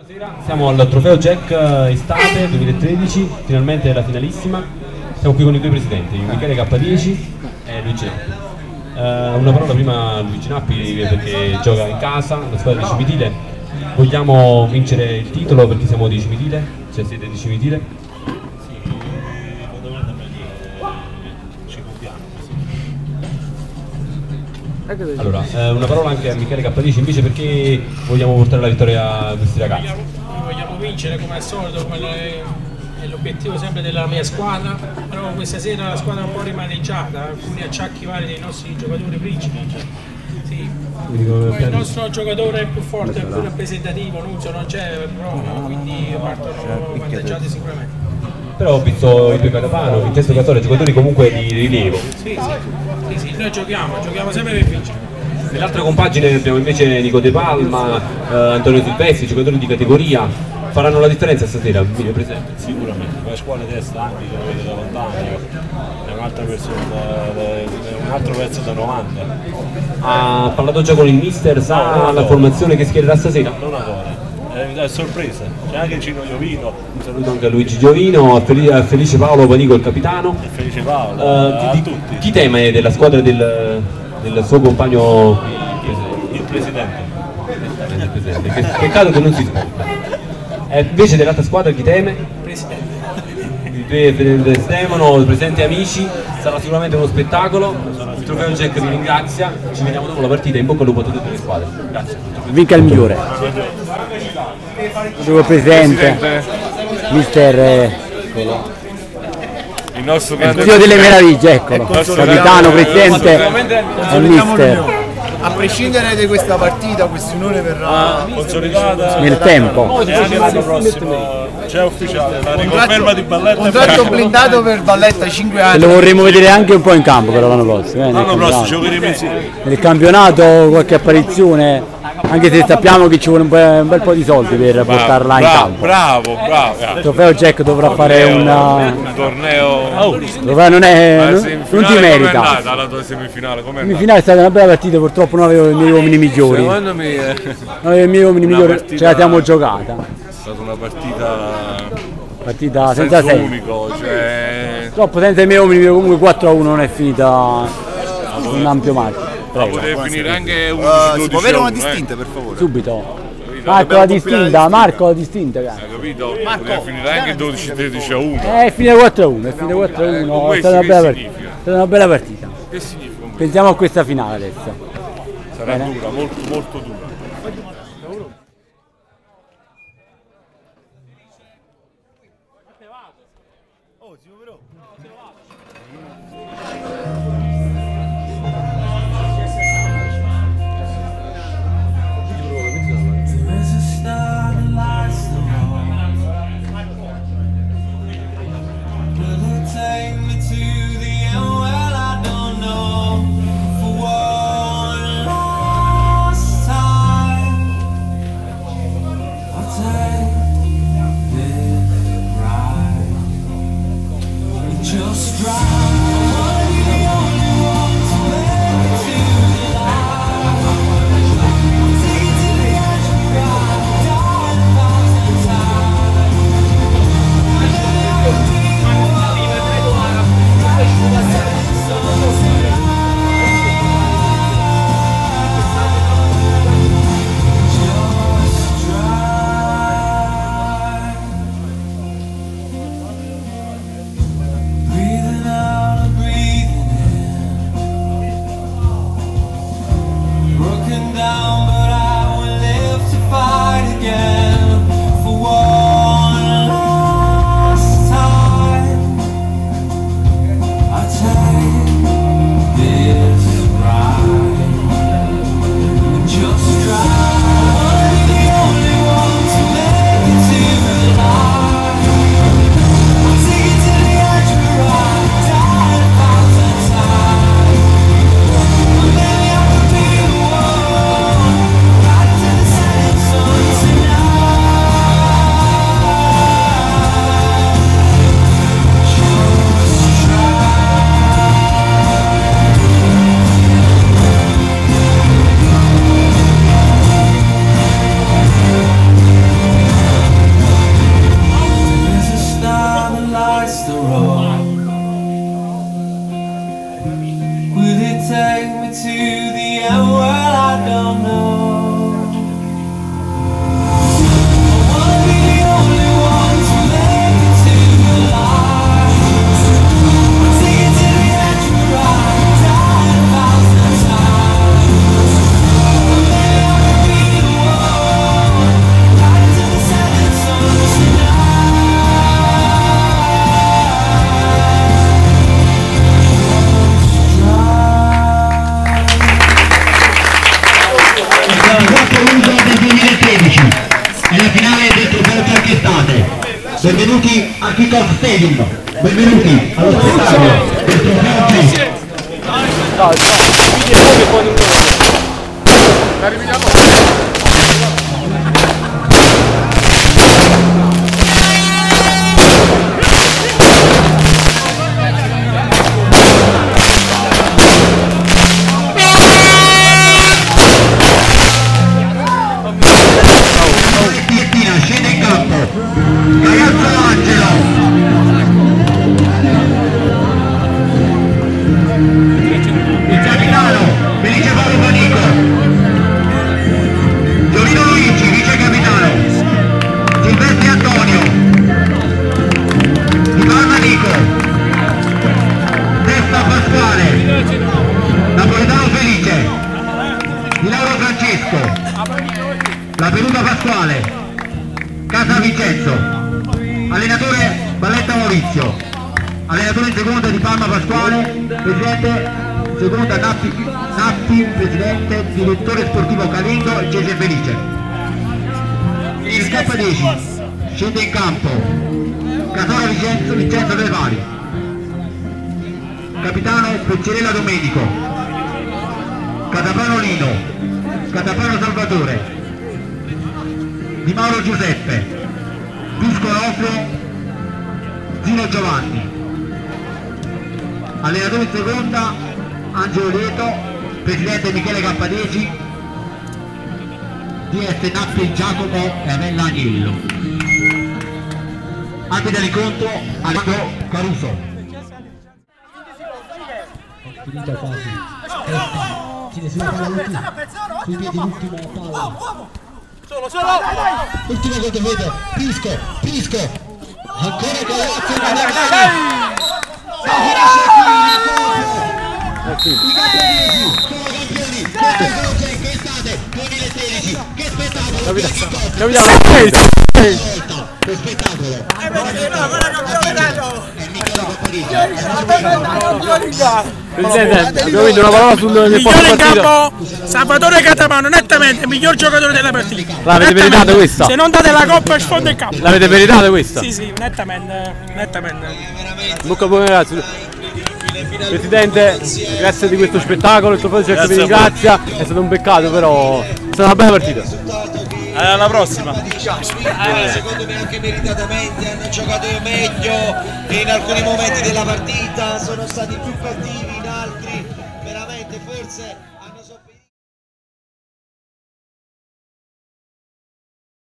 Buonasera, siamo al trofeo Jack eh, Estate 2013, finalmente la finalissima. Siamo qui con i due presidenti, Michele K10 e Luigi Nappi. Eh, una parola prima a Luigi Nappi perché gioca in casa, la squadra di Cimitile. Vogliamo vincere il titolo perché siamo di Cimitile, cioè siete di Cimitile. Allora, eh, una parola anche a Michele K10 invece perché vogliamo portare la vittoria a questi ragazzi. Vogliamo, vogliamo vincere come al solito, le- è l'obiettivo sempre della mia squadra, però questa sera la squadra è un po' rimaneggiata, alcuni acciacchi vari dei nostri giocatori principi. Sì. Come Poi il nostro giocatore più forte, più rappresentativo, Nunzio non c'è proprio, quindi partono vantaggiati sicuramente. Però ho visto i due Catapano, Vincenzo Cattore, giocatori comunque di rilievo. Sì, sì, sì, sì, noi giochiamo, giochiamo sempre per vincere. Nell'altra compagine abbiamo invece Nico De Palma, eh, Antonio Silvestri, giocatori di categoria. Faranno la differenza stasera, video presente. Sicuramente, poi scuole testa anche che lo da lontano, è un'altra persona, è un altro pezzo da 90. Ha parlato già con il mister, sa la formazione che schiererà stasera. Non ancora, è sorpresa. C'è anche Gino Iovino, Un saluto anche a Luigi Giovino, a, Fel- a Felice Paolo Panico, il capitano. e Felice Paolo, a chi, tutti. chi teme della squadra del, del suo compagno Il presidente. il presidente? Che, peccato che non si scontra. Eh, invece dell'altra squadra chi teme? Presidente. Il pre- presidente Stefano, presenti amici, sarà sicuramente uno spettacolo. Il trofeo Jack vi ringrazia, ci vediamo dopo la partita, in bocca al lupo a tutte le squadre. Grazie. vinca il migliore. Suo presidente, mister eh, Il nostro il grande delle meraviglie, eccolo, capitano, presidente e mister. A prescindere da questa partita, questione verrà consolidata. Nel tempo. e anche l'anno prossimo. C'è ufficiale la riconferma di Balletta contratto blindato per Valletta 5 E anni. lo vorremmo vedere anche un po' in campo però l'anno prossimo. eh, l'anno prossimo giocheremo insieme. Nel campionato qualche apparizione, anche se sappiamo che ci vuole un, bel- un bel po' di soldi per portarla in bravo, campo. bravo, bravo. Il trofeo Jack dovrà fare una... un torneo. Trofeo non, è, non, non semifinale ti com'è merita. andata la tua semifinale? Com'è La andata? finale è stata una bella partita, purtroppo non avevo i miei uomini migliori. Non Secondo me è avevo i miei uomini migliori, partita- ce la siamo giocata. stata una partita Partita senza senza senso. unico, cioè Purtroppo senza i miei uomini comunque 4 a 1 non è finita un ampio margine. Prego, poteva finire anche un Uh, si 12 può avere una 1, eh. distinta per favore? subito. Marco la distinta, Marco la distinta, cara. Hai capito? Poteva finire anche 12-13 a 1. È finita 4 a 1, è finita 4 a 1, è stata una bella partita. significa? È stata una bella partita. Che significa? Pensiamo a questa finale adesso. Sarà Bene. dura, molto molto dura. There's know. Benvenuti al Kickoff Stadium, benvenuti allo spettacolo del trofeo G. La Peruta Pasquale, Casa Vincenzo, allenatore Balletta Maurizio, allenatore in seconda di Palma Pasquale, presidente seconda Nappi, Nappi presidente, direttore sportivo Calindo e Cese Felice. Il K10 scende in campo, Casora Vincenzo, Vincenzo Del Vari, capitano Pezzerella Domenico, Catapano Lino, Catapano Salvatore, Di Mauro Giuseppe, Pisco Onofrio, Zino Giovanni. Allenatore in seconda Angelo Lieto, presidente Michele Cappadesi, DS Nappi Giacomo e Avella Agnello. Anche da incontro Alessandro Caruso. finita quasi Testa, tiene sulla palla l'ultimo sui piedi l'ultimo palla ultimo che vedo Pisco Pisco ancora Galeazzi e Manegani si finisce qui il i campioni sono campioni quest'estate 2016 che spettacolo che Capitano, volta che spettacolo e Michele Cappadesi Presidente, abbiamo vinto una parola sul Migliore in campo Salvatore Catamano, nettamente il miglior giocatore della partita. L'avete meritata questa? Se non date la coppa sfonda il campo. L'avete meritata questa? Sì, sì, nettamente, nettamente. Bocca al buon ragazzi. Presidente, grazie di questo spettacolo, il trofeo cerca vi ringrazia, è stato un peccato però è stata una bella partita. Alla prossima. secondo me anche meritatamente hanno giocato meglio in alcuni momenti della partita sono stati più cattivi veramente forse